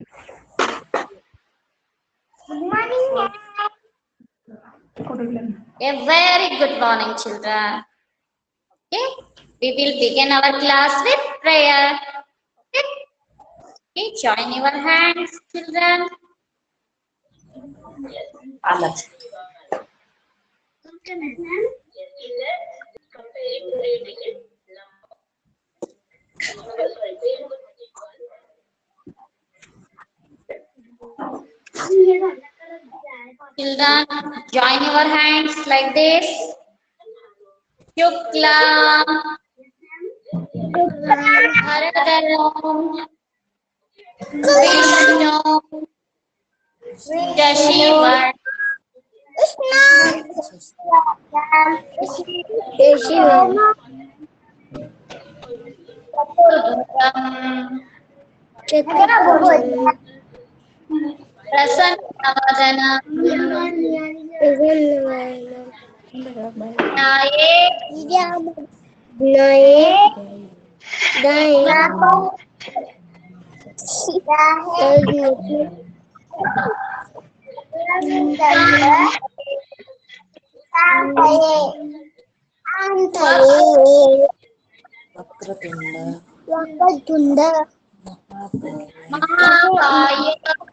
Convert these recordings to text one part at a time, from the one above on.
A very good morning, children. Okay, we will begin our class with prayer. Okay, okay join your hands, children. Children, join your hands like this. Shukla. Bharadaram. Vishnu. Jashivar. Chaturbuddham. Prasanna Naye. Vakratunda Mahakaya. సూర్యకోటి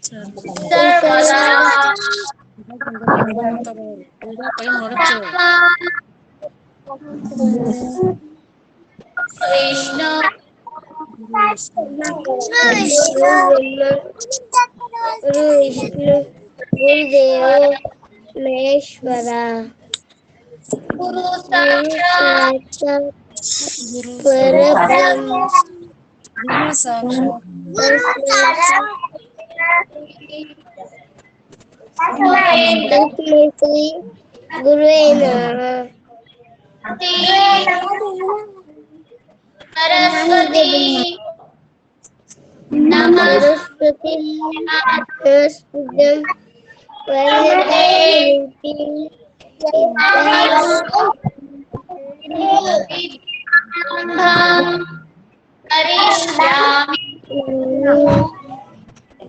Krishna Krishna Guru Guru Guru Dukmiti Gurena Saraswati Namaskati Namaskudam Vandate Rupi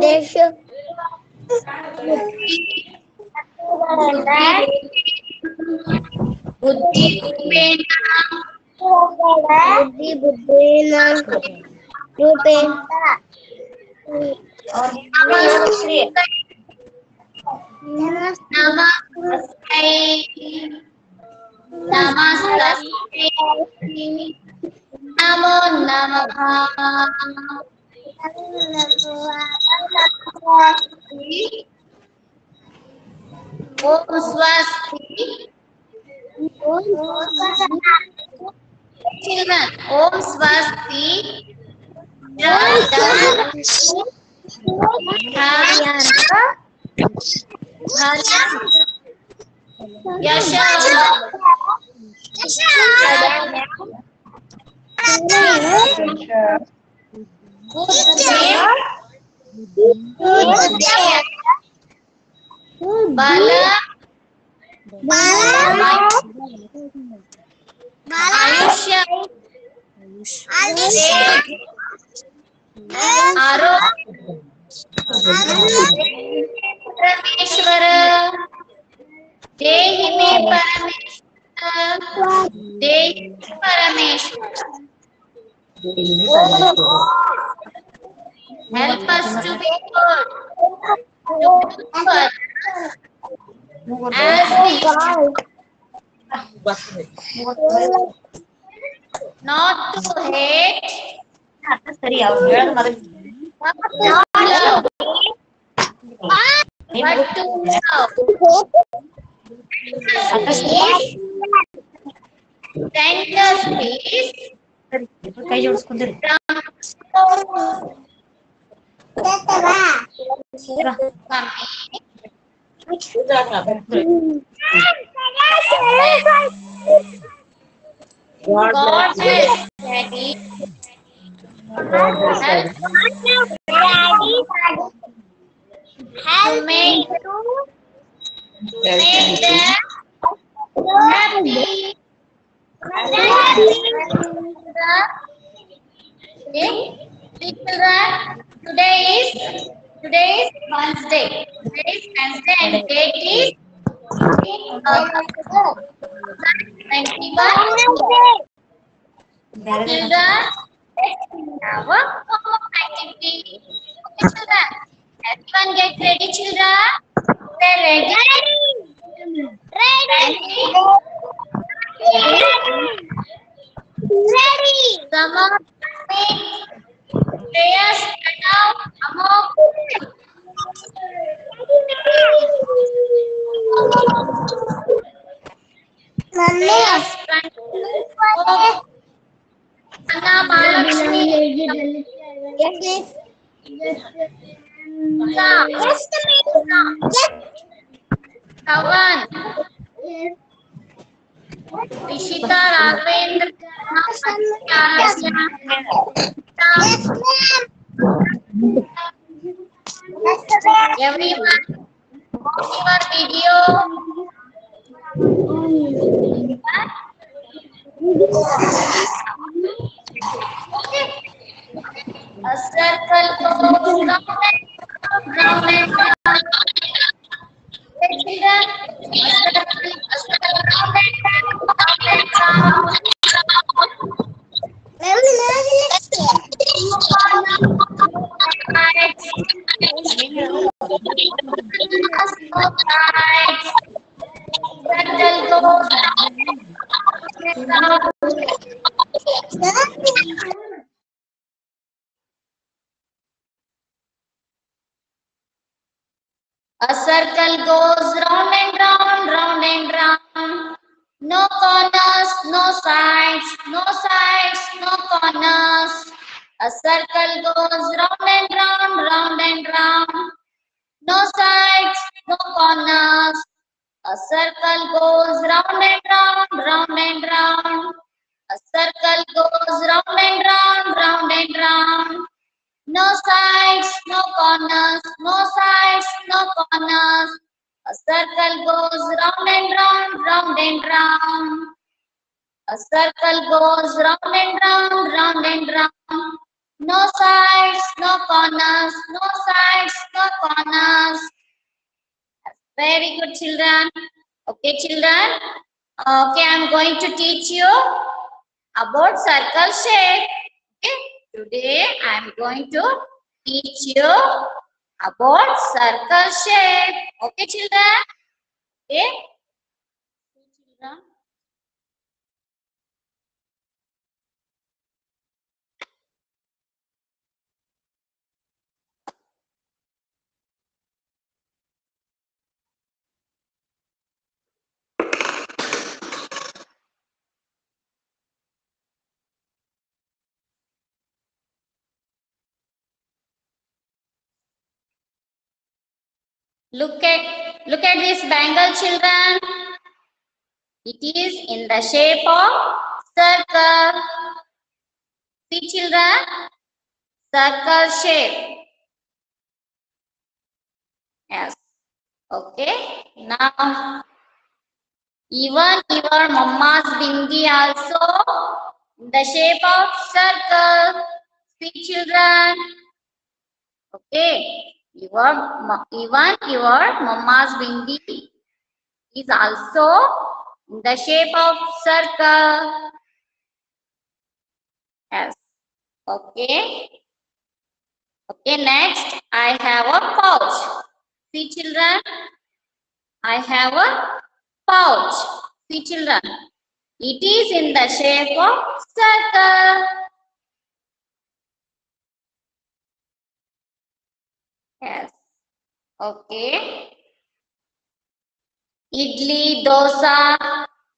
Deixa eu. Budi Bena Budi Bena Namaste Namaste Namaste नमो नमः ओम स्वस्ति children om swasti Yasha. Yasha. बल आयुष्य परमेश्वर देहि मे परमेश्वर देहि परमेश्वर Help us to be good. To be good. As we not to hate. Not to love. But to love. Send us peace. ಕೈ ಜೋಡಿಸ್ಕೊಂಡ್ರಿ God bless Daddy. Help me to make them happy. Okay, children, today is today is Wednesday. Today is Wednesday and date is 21. Children, let's have a homework activity. Everyone get ready, children. Ready? Ready. Ready. Ready. Sama. Yes, now kamu. Lalu. Anna Mahalakshmi. Yes, yes. Yes, yes. Yes, yes. Kawan. Yes. Ishita Raghavendra Karasya Yes, ma'am. Everyone, video. A circle goes round and round. Circle goes round and round. A circle goes round and round, round and round. No corners, no sides, no sides, no corners. A circle goes round and round, round and round. No sides, no corners. A circle goes round and round, round and round. A circle goes round and round, round and round. No sides, no corners, no sides, no corners. A circle goes round and round, round and round. A circle goes round and round, round and round. No sides, no corners, no sides, no corners. Very good, children. Okay, children. Okay, I'm going to teach you about circle shape. Okay. Today I am going to teach you about circle shape. Okay, children? Okay? Look at look at this bangle, children. It is in the shape of circle. See, children, circle shape. Yes. Okay. Now, even your mama's bindi also in the shape of circle. See, children. Okay. Your even your mama's bindi is also in the shape of circle. Yes. Okay. Okay, next I have a pouch. See children, I have a pouch. See children, it is in the shape of circle. Yes. Okay. Idli, dosa,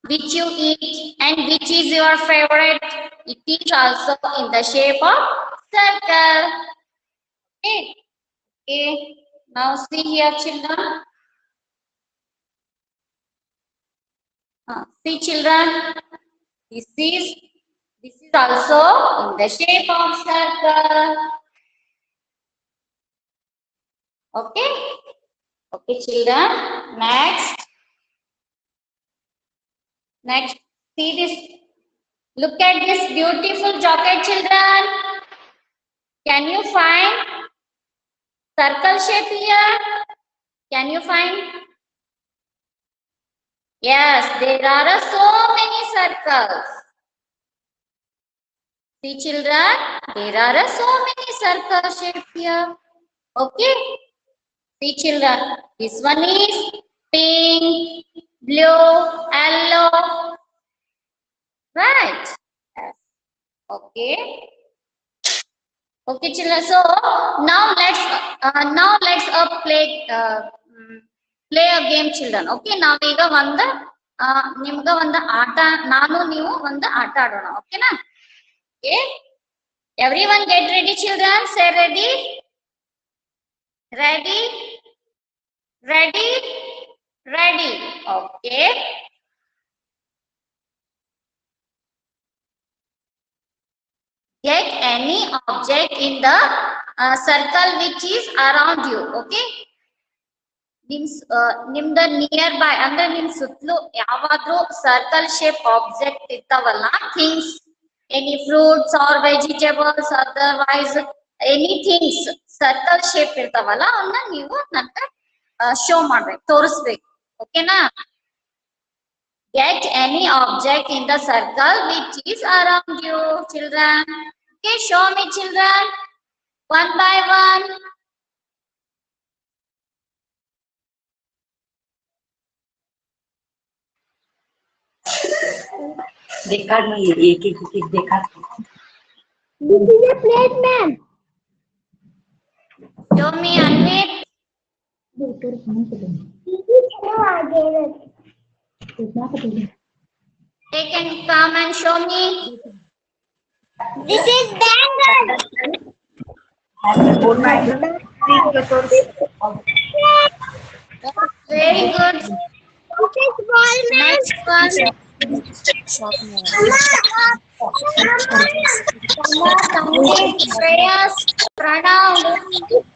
which you eat and which is your favorite. It is also in the shape of circle. Okay. Okay. Now see here children. Uh, see children. This is this is also in the shape of circle. Okay. Okay children. Next. Next, see this. Look at this beautiful jockey, children. Can you find circle shape here? Can you find? Yes, there are so many circles. See, children, there are so many circle shapes here. Okay. See, children, this one is pink, blue, yellow. Right. Yes. Okay. Okay, children. So now let's uh, now let's uh, play uh, mm, play a game, children. Okay. ನಾವೀಗ ಒಂದು ಆ, ನಿಮ್ಗ ಒಂದು ಆಟ ನಾನು ನೀವು ಒಂದು ಆಟ ಆಡೋಣ ಓಕೆನಾ okay everyone get ready children say ready ready ready Ready. Okay. Get any object in the uh, circle which is around you. Okay. ನಿಮ್ ನಿಮ್ದ ನಿಯರ್ ಬೈ ಅಂದ್ರೆ ನಿಮ್ ಸುತ್ತಲೂ ಯಾವಾದ್ರೂ ಸರ್ಕಲ್ ಶೇಪ್ ಆಬ್ಜೆಕ್ಟ್ ಇರ್ತಾವಲ್ಲ things any fruits or vegetables otherwise any things circle shape ಇರ್ತಾವಲ್ಲ ಅವನ್ನ ನೀವು ನಂತರ ಶೋ ಮಾಡ್ಬೇಕು ತೋರಿಸ್ಬೇಕು ಓಕೆನಾ get any object in the circle which is around you children okay show me children one by one देखा नहीं एक एक एक देखा This is Yomi Anvit. They can come and show me. This is bangle. Very good. Next one. Prayers.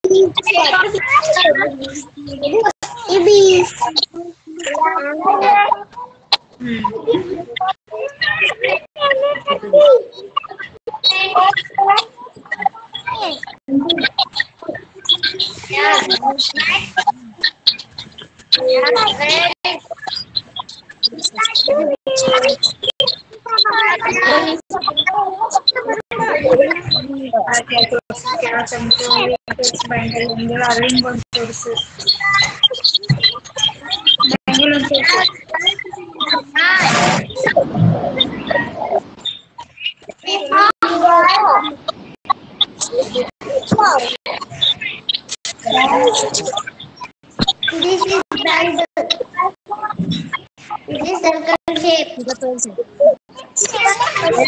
Ibis. Yeah, This is bangle. This is circle shape. Now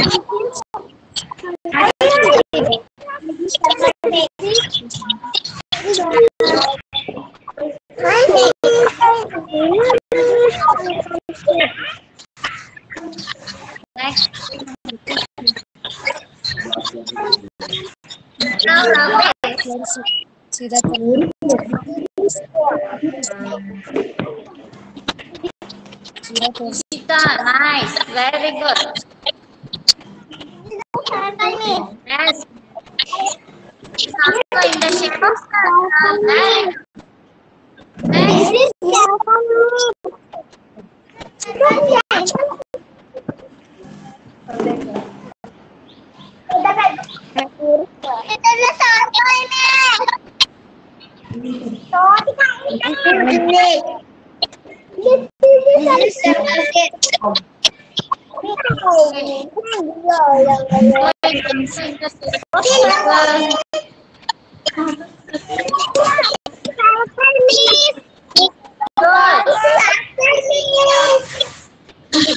Ishita, nice, very good.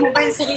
Mobile సరి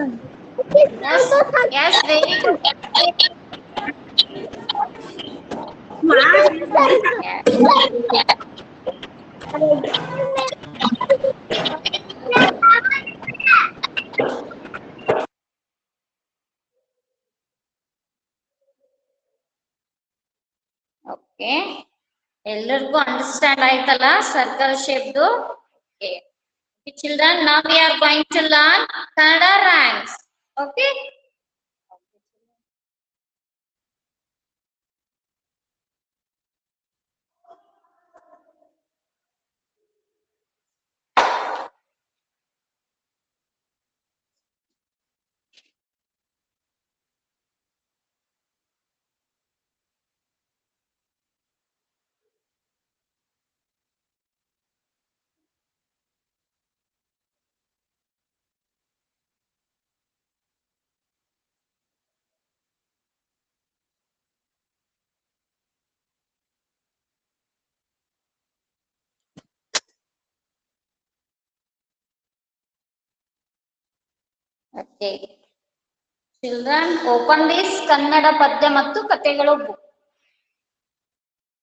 Yes, yes, very good. Yes. Okay ಎಲ್ಲರಿಗೂ understand ಆಯ್ತಲ್ಲ circle ಶೇಪ್ದು okay children ನಾವ್ we are going to learn Kannada ranks. Okay. Okay children open this Kannada ಪದ್ಯ ಮತ್ತು ಕಥೆಗಳು book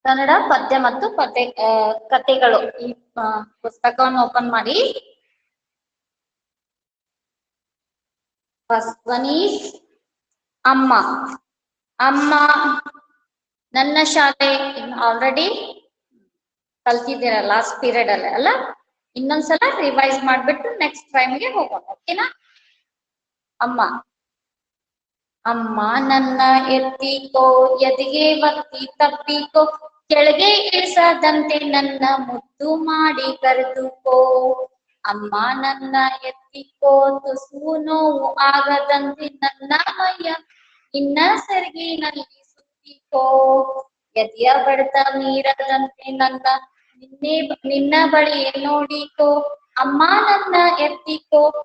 Kannada ಪದ್ಯ ಮತ್ತು ಆ, ಕಥೆಗಳು ಈ ಪುಸ್ತಕವನ್ನು ಓಪನ್ ಮಾಡಿ. ಫಸ್ಟ್ ಅಮ್ಮ. ಅಮ್ಮ ನನ್ನ ಶಾಲೆ ಆಲ್ರೆಡಿ ಕಲ್ತಿದ್ದೀರ ಲಾಸ್ಟ್ ಪೀರಿಯಡ್ ಅಲ್ಲಿ ಅಲ್ಲ? ಇನ್ನೊಂದ್ಸಲ ರಿವೈಸ್ ಮಾಡ್ಬಿಟ್ಟು ನೆಕ್ಸ್ಟ್ ಟೈಮ್ಗೆ ಹೋಗೋಣ ಓಕೆನಾ ಅಮ್ಮ. ಅಮ್ಮ, ನನ್ನ ಎತ್ತಿಕೋ, ಎದಿಗೆ ಒತ್ತಿ ತಪ್ಪಿಕೋ, ಕೆಳಗೆ ಇಳಿಸದಂತೆ ನನ್ನ ಮುದ್ದು ಮಾಡಿ ಕರೆದುಕೋ. ಅಮ್ಮ, ನನ್ನ ಎತ್ತಿಕೋ, ತುಸು ನೋವು ಆಗದಂತೆ ನನ್ನ ಮೈಯ ಇನ್ನ ಸೆರಗಿನಲ್ಲಿ ಸುತ್ತಿಕೋ. ಎದೆಯ ಬಡತ ಮೀರದಂತೆ ನನ್ನ ನಿನ್ನೆ, ನಿನ್ನ ಬಳಿ ನೋಡಿಕೋ. ಅಮ್ಮ, ನನ್ನ ಎತ್ತಿಕೋ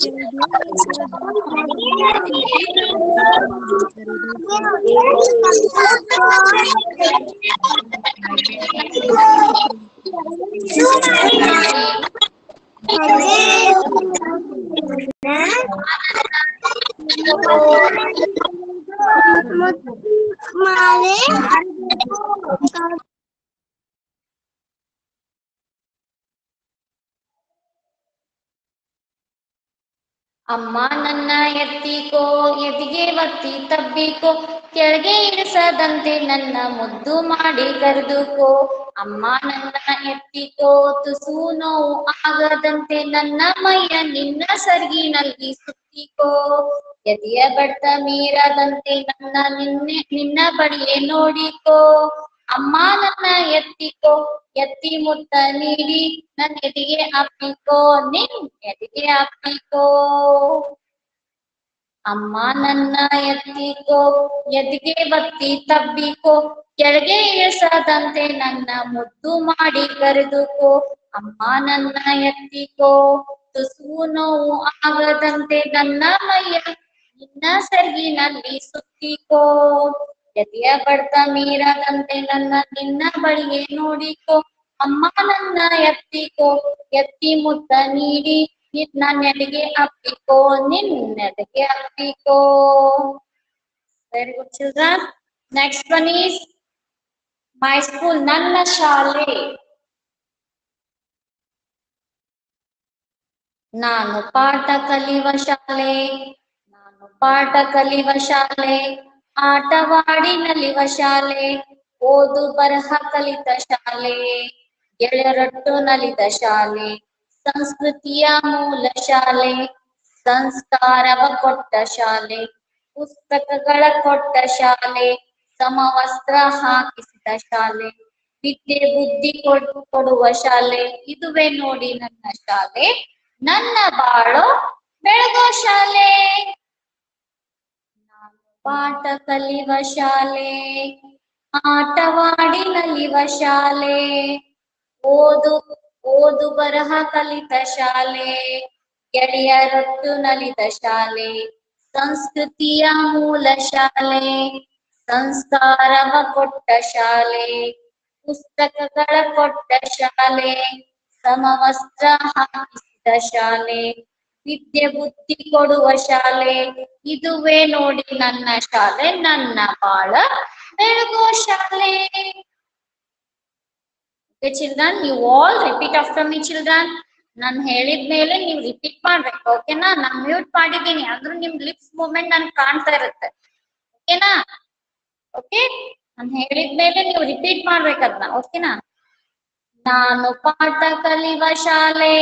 Thank you. ತಬ್ಬಿಕೋ ಕೆಳಗೆ ಇಳಿಸದಂತೆ ನನ್ನ ಮುದ್ದು ಮಾಡಿ ಕರೆದುಕೋ. ಅಮ್ಮ ನನ್ನ ಎತ್ತಿಕೋ, ತುಸು ನೋವು ಆಗದಂತೆ ನನ್ನ ಮೈಯ ನಿನ್ನ ಸರ್ಗಿನಲ್ಲಿ ಸುತ್ತಿಕೋ. ಎದೆಯ ಬಡ್ತ ಮೀರದಂತೆ ನನ್ನ ನಿನ್ನೆ, ನಿನ್ನ ಬಳಿಯೇ ನೋಡಿಕೋ. ಅಮ್ಮ ನನ್ನ ಎತ್ತಿಕೋ, ಎತ್ತಿ ಮುತ್ತ ನೀಡಿ, ನನ್ನ ಎದೆಗೆ ಅಪ್ಪಿಕೋ ನಿನ್ ಎದೆಗೆ ಅಪ್ಪಿಕೋ ಅಮ್ಮ ನನ್ನ ಎತ್ತಿಕೋ, ಎದ್ಗೆ ಬತ್ತಿ ತಬ್ಬಿಕೋ, ಕೆಳಗೆ ಇಳಿಸದಂತೆ ನನ್ನ ಮುದ್ದು ಮಾಡಿ ಕರೆದುಕೋ. ಅಮ್ಮ ನನ್ನ ಎತ್ತಿಕೋ, ತುಸು ನೋವು ಆಗದಂತೆ ನನ್ನ ಮೈಯ, ನಿನ್ನ ಸೆರಗಿನಲ್ಲಿ ಸುತ್ತಿಕೋ. ಎದೆಯ ಬಡ್ತ ಮೀರದಂತೆ ನನ್ನ ನಿನ್ನ ಬಳಿಗೆ ನೋಡಿಕೋ. ಅಮ್ಮ ನನ್ನ ಎತ್ತಿಕೋ, ಎತ್ತಿ ಮುದ್ದ ನೀಡಿ ನಿನ್ನ ನೆಲೆಗೆ ಅಪ್ಪಿಕೋ ನಿನ್ನೆದೆಗೆ ಅಪ್ಪಿಕೋ. Very good children next one is my school ನನ್ನ ಶಾಲೆ. ನಾನು ಪಾಠ ಕಲಿಯುವ ಶಾಲೆ. ನಾನು ಪಾಠ ಕಲಿಯುವ ಶಾಲೆ. ಆಟವಾಡಿ ನಲಿವ ಶಾಲೆ. ಓದು ಬರಹ ಕಲಿತ ಶಾಲೆ. ಗೆಳೆಯರೊಟ್ಟು ನಲಿದ ಶಾಲೆ. ಸಂಸ್ಕೃತಿಯ ಮೂಲ ಶಾಲೆ, ಸಂಸ್ಕಾರವ ಕೊಟ್ಟ ಶಾಲೆ, ಪುಸ್ತಕಗಳ ಕೊಟ್ಟ ಶಾಲೆ, ಸಮವಸ್ತ್ರ ಹಾಕಿಸಿದ ಶಾಲೆ, ವಿದ್ಯೆ ಬುದ್ಧಿ ಕೊಟ್ಟು ಕೊಡುವ ಶಾಲೆ, ಇದುವೇ ನೋಡಿ ನನ್ನ ಶಾಲೆ, ನನ್ನ ಬಾಳು ಬೆಳಗೋ ಶಾಲೆ. ನಾನು ಪಾಠ ಕಲಿವ ಶಾಲೆ, ಆಟವಾಡಿ ನಲಿವ ಶಾಲೆ, ಓದು ಓದು ಬರಹ ಕಲಿತ ಶಾಲೆ ಗೆಳೆಯರೊಟ್ಟು ನಲಿತ ಶಾಲೆ, ಸಂಸ್ಕೃತಿಯ ಮೂಲ ಶಾಲೆ, ಸಂಸ್ಕಾರವ ಕೊಟ್ಟ ಶಾಲೆ, ಪುಸ್ತಕಗಳ ಕೊಟ್ಟ ಶಾಲೆ, ಸಮವಸ್ತ್ರ ಹಾಕಿಸಿದ ಶಾಲೆ, ವಿದ್ಯೆ ಬುದ್ಧಿ ಕೊಡುವ ಶಾಲೆ, ಇದುವೇ ನೋಡಿ ನನ್ನ ಶಾಲೆ, ನನ್ನ ಬಾಳ ಬೆಳಗೋ ಶಾಲೆ. Okay, children, you all repeat after me, children. ನಾನು ಹೇಳಿದ್ಮೇಲೆ ನೀವು ರಿಪೀಟ್ ಮಾಡ್ಬೇಕು ಓಕೆನಾ ನಾನು ಮ್ಯೂಟ್ ಮಾಡಿದ್ದೀನಿ ಅಂದ್ರೂ ನಿಮ್ ಲಿಪ್ಸ್ ಮೂವ್ಮೆಂಟ್ ನನ್ಗೆ ಕಾಣ್ತಾ ಇರುತ್ತೆ ಓಕೆನಾ ಓಕೆ ನಾನು ಹೇಳಿದ್ಮೇಲೆ ನೀವು ರಿಪೀಟ್ ಮಾಡ್ಬೇಕು ಅದನ್ನ ಓಕೆನಾ ನಾನು ಪಾಠ ಕಲಿಯುವ ಶಾಲೆ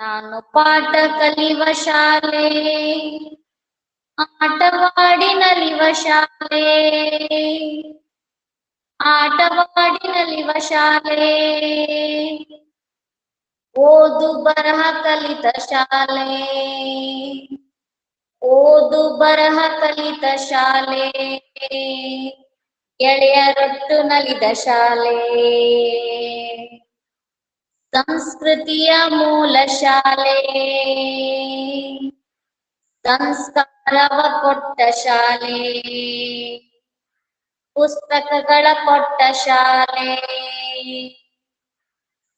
ನಾನು ಪಾಠ ಕಲಿಯುವ ಶಾಲೆ ಆಟವಾಡಿ ನಲಿವ ಶಾಲೆ ಆಟವಾಡಿ ನಲಿವ ಶಾಲೆ ಓದು ಬರಹ ಕಲಿತ ಶಾಲೆ. ಓದು ಬರಹ ಕಲಿತ ಶಾಲೆ. ಗೆಳೆಯರೊಟ್ಟು ನಲಿದ ಶಾಲೆ. ಸಂಸ್ಕೃತಿಯ ಮೂಲ ಶಾಲೆ. ಸಂಸ್ಕಾರವ ಕೊಟ್ಟ ಶಾಲೆ. ಪುಸ್ತಕಗಳ ಕೊಟ್ಟ ಶಾಲೆ.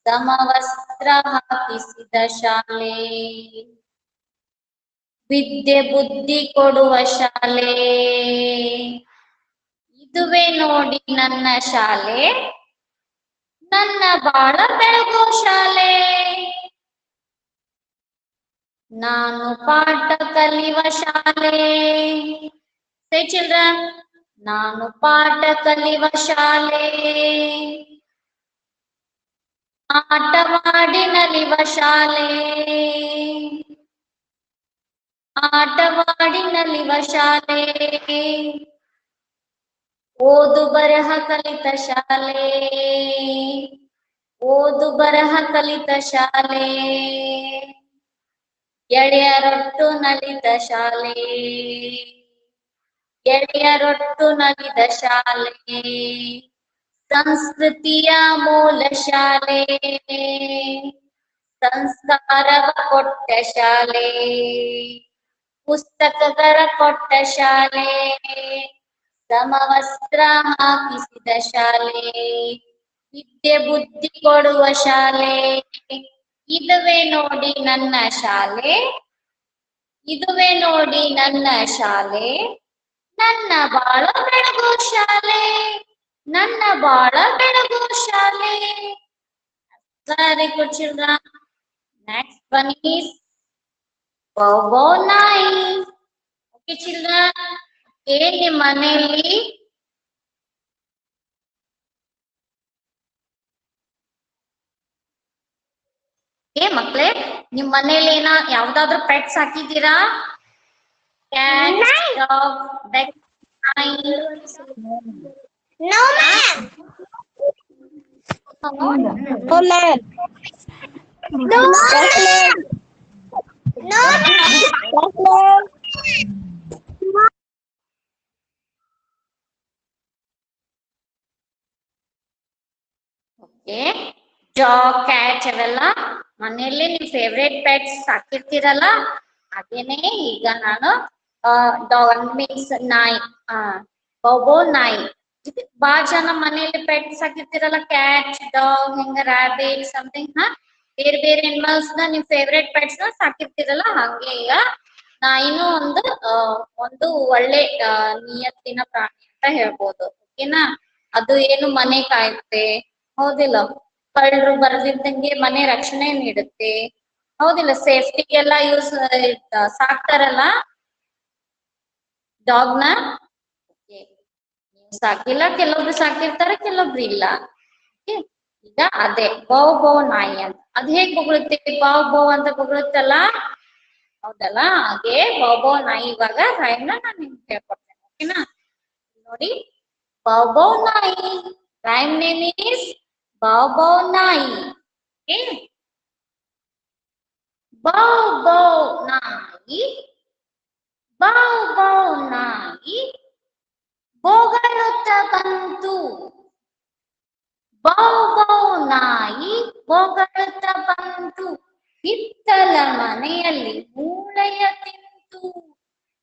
ಸಮವಸ್ತ್ರ ಹಾಕಿಸಿದ ಶಾಲೆ. ವಿದ್ಯೆ ಬುದ್ಧಿ ಕೊಡುವ ಶಾಲೆ. ಇದುವೇ ನೋಡಿ ನನ್ನ ಶಾಲೆ. ನನ್ನ ಬಾಳ ಬೆಳಗೋ ಶಾಲೆ. ನಾನು ಪಾಠ ಕಲಿಯುವ ಶಾಲೆ. ಸೇ ಚಿಲ್ಡ್ರನ್ ನಾನು ಪಾಠ ಕಲಿವ ಶಾಲೆ. ಆಟವಾಡಿ ನಲಿವ ಶಾಲೆ. ಆಟವಾಡಿ ನಲಿವ ಶಾಲೆ. ಓದು ಬರಹ ಕಲಿತ ಶಾಲೆ. ಓದು ಬರಹ ಕಲಿತ ಶಾಲೆ. ಗೆಳೆಯರೊಟ್ಟು ನಲಿತ ಶಾಲೆ. ಗೆಳೆಯರೊಟ್ಟು ನಲಿದ ಶಾಲೆ, ಸಂಸ್ಕೃತಿಯ ಮೂಲ ಶಾಲೆ, ಸಂಸ್ಕಾರವ ಕೊಟ್ಟ ಶಾಲೆ ಪುಸ್ತಕಗಳ ಕೊಟ್ಟ ಶಾಲೆ, ಸಮವಸ್ತ್ರ ಹಾಕಿಸಿದ ಶಾಲೆ, ವಿದ್ಯೆ ಬುದ್ಧಿ ಕೊಡುವ ಶಾಲೆ, ಇದುವೇ ನೋಡಿ ನನ್ನ ಶಾಲೆ, ಇದುವೇ ನೋಡಿ ನನ್ನ ಶಾಲೆ. ನನ್ನ ಬಾಳ ಬೆಳಗು ಶಾಲೆ, ನನ್ನ ಬಾಳ ಬೆಳಗು ಶಾಲೆ. Very good next one is bow bow ನಾಯಿ. ಓಕೆ ಚಿಲ್ಡ್ರನ್ ಏನ್ ನಿಮ್ಮ ಮನೆಯಲ್ಲಿ ಏ ಮಕ್ಳೇ, ನಿಮ್ ಮನೇಲಿ ಏನ ಯಾವ್ದಾದ್ರು ಪೆಟ್ಸ್ ಹಾಕಿದ್ದೀರಾ? ಕ್ಯಾಟ್ ಡಾಗ್ ಬೆಕ್ ನಾಯಿ No, ma'am. No, ma'am. No, ma'am. No, ma'am. Okay dog cat ಅವೆಲ್ಲ ಮನೆಯಲ್ಲಿ ನಿಮ್ ಫೇವ್ರೇಟ್ ಪೆಟ್ಸ್ ಸಾಕಿರ್ತೀರಲ್ಲ ಅದೇನೆ ಈಗ ನಾನು ಮೀನ್ಸ್ ನಾಯಿ, ಆ, ಬೊಬೋ ನಾಯಿ. ಬಾಳ ಜನ ಮನೆಯಲ್ಲಿ ಪೆಟ್ಸ್ ಸಾಕಿರ್ತೀರಲ್ಲ ಕ್ಯಾಟ್ ಡಾಗ್ ಹಿಂಗ ರಾಬಿಟ್ ಸಮಥಿಂಗ್ ಹಾ? ಬೇರೆ ಬೇರೆ ಅನಿಮಲ್ಸ್ನ ನಿಮ್ ಫೇವ್ರೇಟ್ ಪೆಟ್ಸ್ನ ಸಾಕಿರ್ತೀರಲ್ಲ, ಹಂಗೆ ಈಗ ನಾಯಿನೂ ಒಂದು ಒಂದು ಒಳ್ಳೆ ನಿಯತ್ತಿನ ಪ್ರಾಣಿ ಅಂತ ಹೇಳ್ಬೋದು. ಓಕೆನಾ ಅದು ಏನು ಮನೆ ಕಾಯುತ್ತೆ? ಹೌದಿಲ್ಲ. ಕಳ್ಳರು ಬರದಿದ್ದಂಗೆ ಮನೆ ರಕ್ಷಣೆ ನೀಡುತ್ತೆ. ಹೌದಿಲ್ಲ ಸೇಫ್ಟಿಗೆಲ್ಲ ಯೂಸ್ ಸಾಕ್ತಾರಲ್ಲ ಡಾಗ್ ನ Okay. ನೀವು ಸಾಕಿಲ್ಲ ಕೆಲವೊಬ್ರು ಸಾಕಿರ್ತಾರೆ ಕೆಲವೊಬ್ರು ಇಲ್ಲ Okay. ಈಗ ಅದೇ ಬೌ ಬೌ ನಾಯಿ ಅಂತ ಅದ್ ಹೇಗ್ ಬೊಗಳುತ್ತೆ ಬೌ ಬೌ ಅಂತ ಬೊಗಳುತ್ತಲ್ಲ ಹೌದಲ್ಲ ಹಾಗೆ ಬೌ ಬೌ ನಾಯಿ ಇವಾಗ ರೈಮ್ ನ ನಾನು ನಿಮ್ಗೆ ಹೇಳ್ಕೊಡ್ತೇನೆ ಓಕೆನಾ ನೋಡಿ ಬೌ ಬೌ ನಾಯಿ rhyme name is bow bow ನಾಯಿ ಓಕೆ ಬೌ ಬೌ ನಾಯಿ ಬೌ ಬೌ ನಾಯಿ ಬೊಗಳುತ್ತ ಬಂತು. ಬೌ ಬೌ ನಾಯಿ ಬೊಗಳುತ್ತ ಬಂತು. ಹಿತ್ತಲ ಮನೆಯಲ್ಲಿ ಮೂಳೆಯ ತಿಂತು.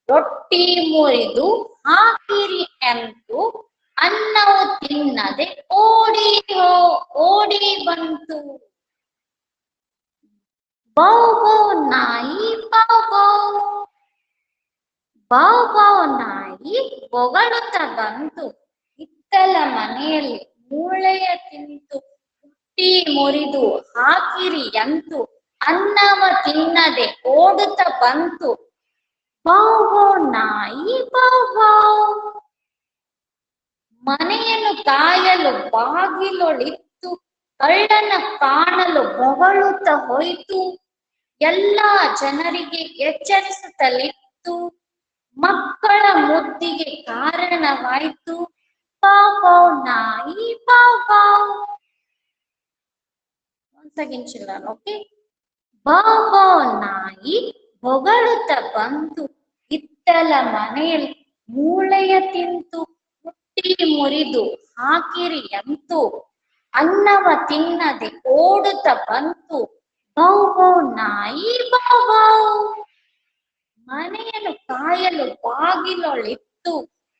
ರೊಟ್ಟಿ ಮುರಿದು ಹಾಕಿರಿ ಎಂತು ಅನ್ನವು ತಿನ್ನದೆ ಓಡಿ ಓಡಿ ಬಂತು. ಬೌ ಬೌ ನಾಯಿ ಬೌ ಬೌ ಬಾವು ನಾಯಿ ಬೊಗಳುತ್ತ ಬಂತು ಇತ್ತಲ ಮನೆಯಲ್ಲಿ ಮೂಳೆಯ ತಿಂತು ಹುಟ್ಟಿ ಮುರಿದು ಹಾಕಿರಿ ಎಂತು ಅನ್ನವ ತಿನ್ನದೆ ಓಡುತ್ತ ಬಂತು. ಬಾವು ನಾಯಿ ಬಾವು ಬಾವು ಮನೆಯನ್ನು ಕಾಯಲು ಬಾಗಿಲೊಳಿತ್ತು, ಕಳ್ಳನ ಕಾಣಲು ಬೊಗಳುತ್ತ ಹೋಯಿತು. ಎಲ್ಲ ಜನರಿಗೆ ಎಚ್ಚರಿಸುತ್ತಲಿತ್ತು. ಮಕ್ಕಳ ಮುದ್ದಿಗೆ ಕಾರಣವಾಯಿತು. ಬಾವ್ ನಾಯಿ ಬಾವ್ ಬಾವ್ Once ನಾಯಿ ಹೊಗಳುತ್ತ ಬಂತು ಇತ್ತಲ ಮನೆಯಲ್ಲಿ ಮೂಳೆಯ ತಿಂತು ಹುಟ್ಟಿ ಮುರಿದು ಹಾಕಿರಿ ಎಂತು ಅನ್ನವ ತಿನ್ನದೆ ಓಡುತ್ತ ಬಂತು ಬೌ ನಾಯಿ ಬೌ ಮನೆಯನ್ನು ಕಾಯಲು ಬಾಗಿಲೊಳಿತ್ತು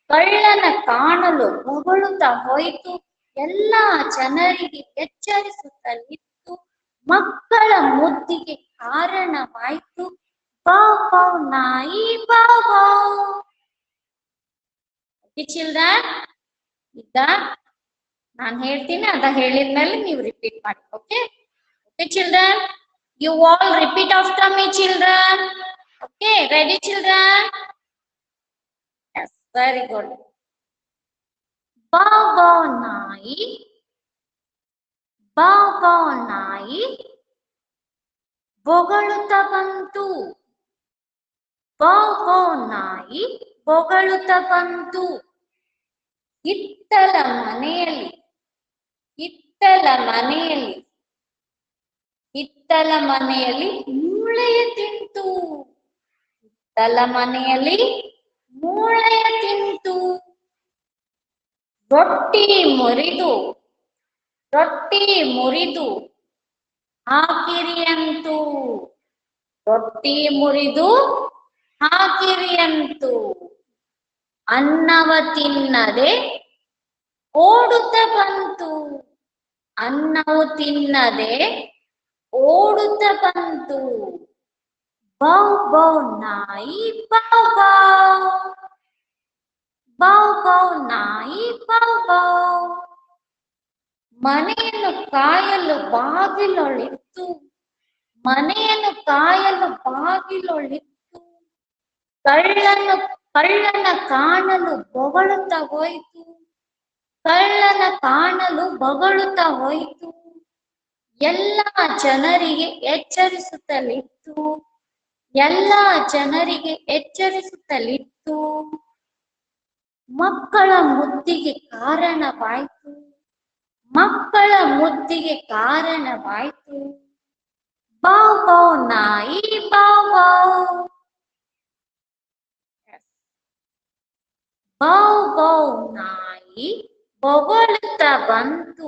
ಕಳ್ಳನ ಕಾಣಲು ಹೊಗಳುತ್ತಾ ಹೋಯಿತು. ಎಲ್ಲ ಜನರಿಗೆ ಎಚ್ಚರಿಸುತ್ತಲಿತ್ತು. ಮಕ್ಕಳ ಮುದ್ದಿಗೆ ಕಾರಣವಾಯಿತು. ಬಾವ್ ನಾಯಿ, ಬಾವ್ ಚಿಲ್ಡ್ರನ್ ಈಗ ನಾನ್ ಹೇಳ್ತೀನಿ, ಅದ ಹೇಳಿದ್ಮೇಲೆ ನೀವು ರಿಪೀಟ್ ಮಾಡಿ okay okay children you all repeat after me children okay ready children yes very good bow bow ನಾಯಿ ಬಾವ್ ಬಾವ್ ನಾಯಿ ಬೊಗಳುತ್ತ ಬಂತು ಬಾವ್ ಬಾವ್ ನಾಯಿ ಬೊಗಳುತ್ತ ಬಂತು ಹಿತ್ತಲ ಮನೆಯಲ್ಲಿ ಹಿತ್ತಲ ಮನೆಯಲ್ಲಿ ಹಿತ್ತಲ ಮನೆಯಲ್ಲಿ ಮೂಳೆಯ ತಿಂತು ಹಿತ್ತಲ ಮನೆಯಲ್ಲಿ ಮೂಳೆಯ ತಿಂತು ರೊಟ್ಟಿ ಮುರಿದು ರೊಟ್ಟಿ ಮುರಿದು ಹಾಕಿರಿಯಂತು. ರೊಟ್ಟಿ ಮುರಿದು ಹಾಕಿರಿಯಂತು. ಅನ್ನವ ತಿನ್ನದೆ ಓಡುತ್ತ ಬಂತು. ಅನ್ನವು ತಿನ್ನದೆ ಓಡುತ್ತ ಬಂತು. ಬೌ ಬೌ ನಾಯಿ ಬೌ ಬೌ ಬೌ ಬೌ ನಾಯಿ ಬೌ ಬೌ ಮನೆಯನ್ನು ಕಾಯಲು ಬಾಗಿಲೊಳಿತ್ತು. ಮನೆಯನ್ನು ಕಾಯಲು ಬಾಗಿಲೊಳಿತ್ತು. ಕಳ್ಳನ ಕಳ್ಳನ ಕಾಣಲು ಬೊಗಳುತ್ತಾ ಹೋಯಿತು. ಕಳ್ಳನ ಕಾಣಲು ಬೊಗಳುತ್ತ ಹೋಯಿತು. ಎಲ್ಲ ಜನರಿಗೆ ಎಚ್ಚರಿಸುತ್ತಲಿತ್ತು. ಎಲ್ಲ ಜನರಿಗೆ ಎಚ್ಚರಿಸುತ್ತಲಿತ್ತು ಮಕ್ಕಳ ಮುದ್ದಿಗೆ ಕಾರಣವಾಯಿತು, ಮಕ್ಕಳ ಮುದ್ದಿಗೆ ಕಾರಣವಾಯಿತು. ಬಾವ್ ಬಾವ್ ನಾಯಿ, ಬಾವ್ ಬಾವ್. ಬಾವ್ ಬಾವ್ ನಾಯಿ ಬೊಗಳುತ್ತಾ ಬಂತು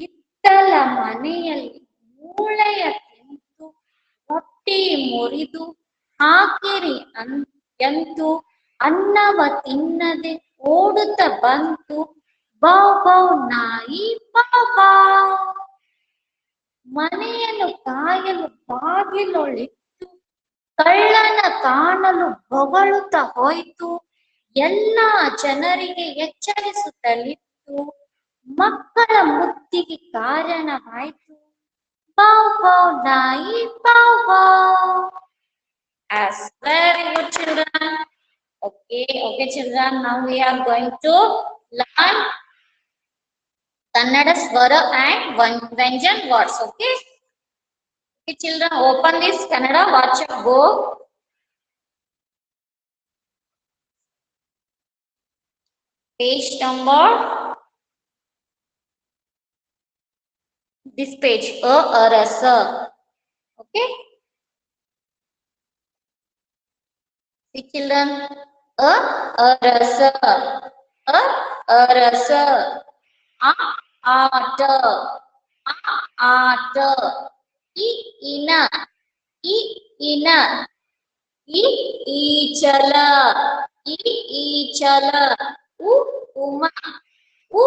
ಹಿತ್ತಲ ಮನೆಯಲ್ಲಿ ಮೂಳೆಯ ತಿಂತು ಹೊಟ್ಟಿ ಮುರಿದು ಹಾಕಿರಿ. ಅನ್ ಅನ್ನವ ತಿನ್ನದೆ ಓಡುತ್ತ ಬಂತು. ಬಾವ್ ಬಾವ್ ನಾಯಿ ಬಾಬಾ ಮನೆಯನ್ನು ಕಾಯಲು ಬಾಗಿಲೊಳಿತ್ತು. ಕಳ್ಳನ ಕಾಣಲು ಬೊಗಳುತ್ತ ಹೋಯ್ತು. ಎಲ್ಲ ಜನರಿಗೆ ಎಚ್ಚರಿಸುತ್ತಲಿತ್ತು. ಮಕ್ಕಳ ಮುತ್ತಿಗೆ ಕಾರಣವಾಯಿತು. ಬಾವ್ ಬಾವ್ ನಾಯಿ bow bow As very good children. Okay, okay children. Now we are going to learn Kannada Swara and Vyanjan words. Okay. Okay, children, open this Kannada watch your book. Page number. This page, a arasa. Okay. the children e, e, e, a eraser a eraser a otter a i i ina i ina chala, i i chala, u uma u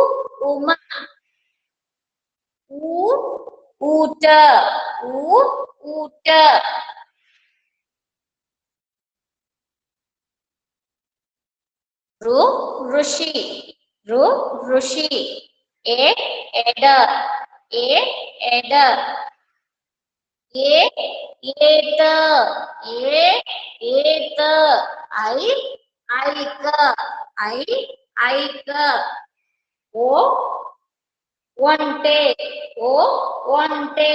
uma u uta u uta ರು ಋಷಿ ರು ಋಷಿ A ಎಡ A ಎಡ A ಏತ A ಏತ I ಐಕ I ಐಕ ಓ ಒಂಟೆ ಓ ಒಂಟೆ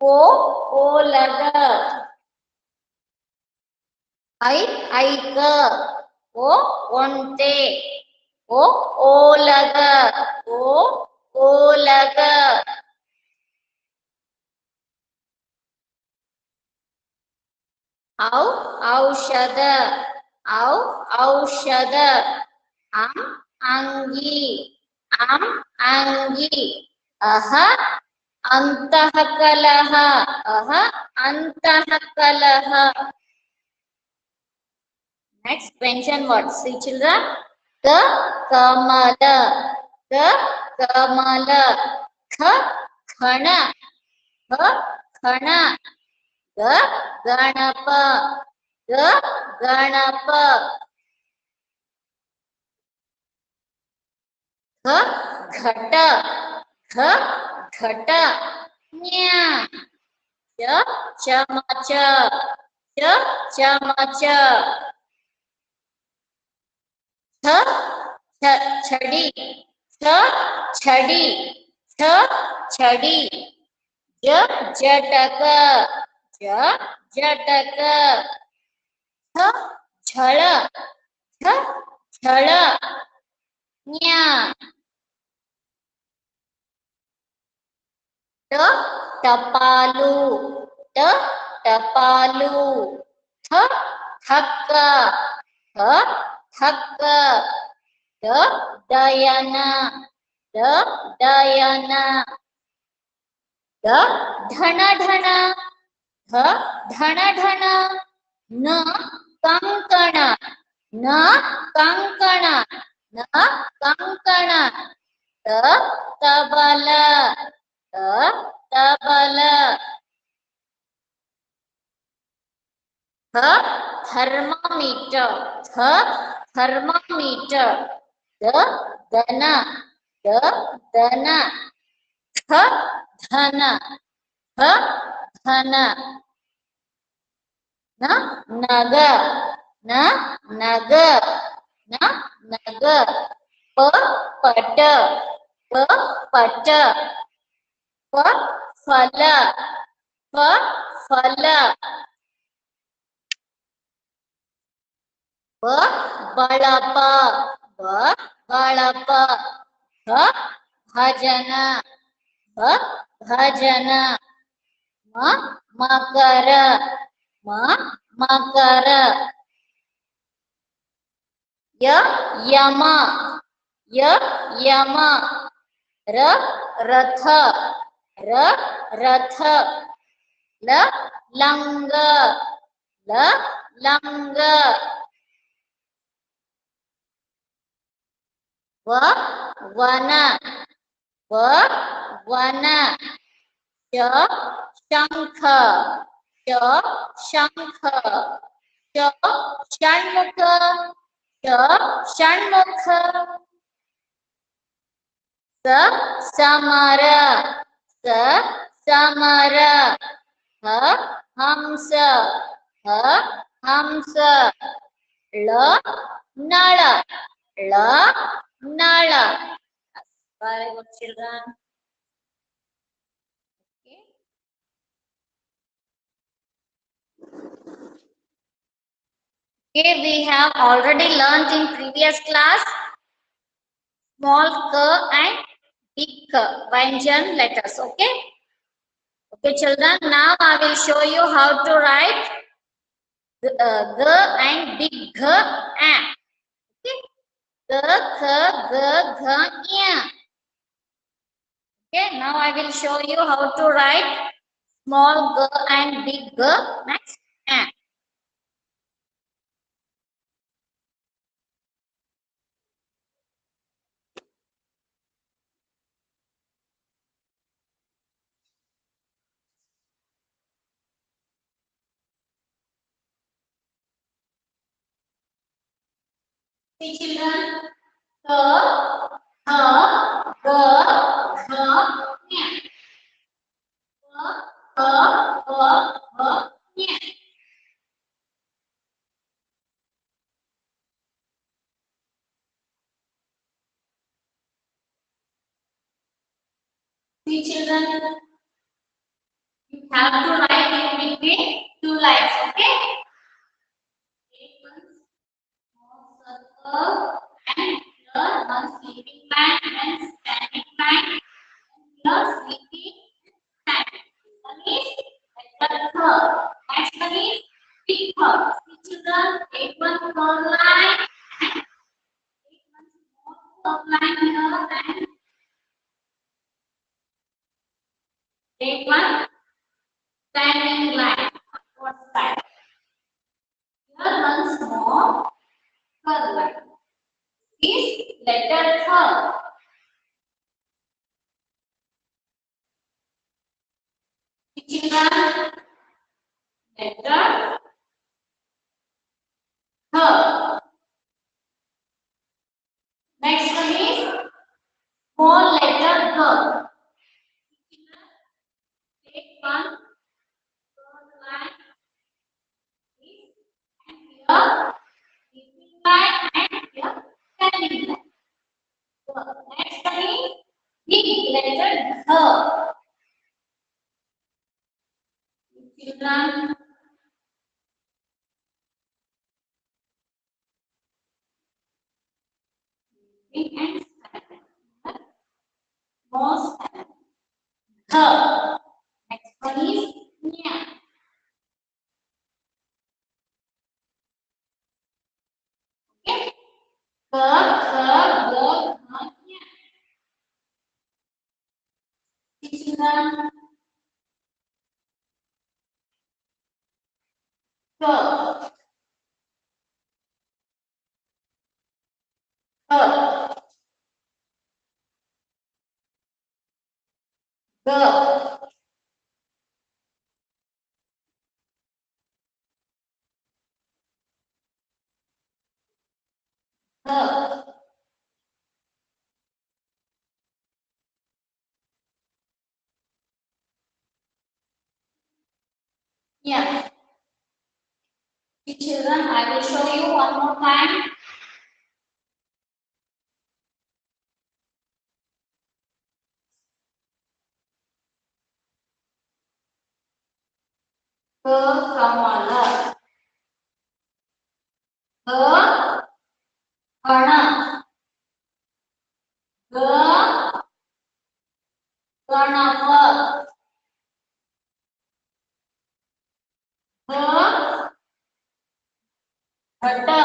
ಓ ಓಲಗ ಐ ಐಕ ಓ ಒಂಟೆ ಓ ಓಲಗ ಓ ಓಲಗ ಔ ಔಷಧ ಔ ಔಷಧ ಅಂ ಅಂಗಿ ಅಂ ಅಂಗಿ ಅಹ ಅಂತಃ ಕಲಹ ಅಹ ಅಂತಃ ಕಲಹ Next, mention what? See children. The kamala. The kamala. Kha khana. Kha khana. The ganapa. The ganapa. Kha ghata. Kha ghata. Nya. Cha chamacha. Cha chamacha. छ छड़ी छ छड़ी छ छड़ी। ज, जटक ज, जटक। छ छळ छ छळ न्या ट, टपालू ट, टपालू। थ, थक्का ध थक द दयन द दयन द धन धन ध धन धन न कंकण न कंकण न कंकण त तबल त तबल the thermometer the thermometer the dana the dana the dhana the dhana na naga na naga na naga pa pata pa pata pa phala pa phala ब ಬಳಪ ಬ ಬಳಪ ಭ ಭಜನ ಭ ಭಜನ ಮ ಮಕರ ಮ ಮಕರ ಯ ಯಮ ಯ ಯಮ ರ ರಥ ರ ರಥ ಲ ಲಂಗ ಲ ಲಂಗ व वन व वन श शंख श शंख श षण्मुख श षण्मुख स समर स समर ह हंस ह हंस ल नळ ಳ नळ very good children okay okay we have already learned in previous class. Small k and big k. Vyanjan letters okay? Okay children now i will show you how to write the, uh, g and big g and G, K, G, G, yeah. Okay, now I will show you how to write small g and big g next. See children, K, H, G, G, nya. K, H, G, G, nya. See children, you have to write in between two lines, okay? Take one small circle and here one and Children, I will show you one more time. Go from one left. Go corner. Go corner. But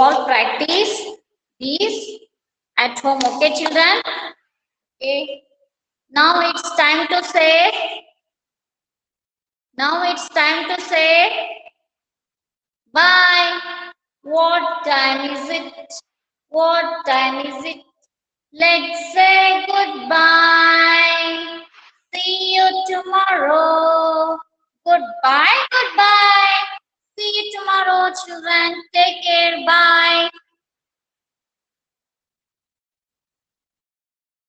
all practice these at home, okay, children? Okay. Now it's time to say. Now it's time to say bye. What time is it? What time is it? Let's say goodbye. See you tomorrow. Goodbye, goodbye you tomorrow, children. Take care. Bye.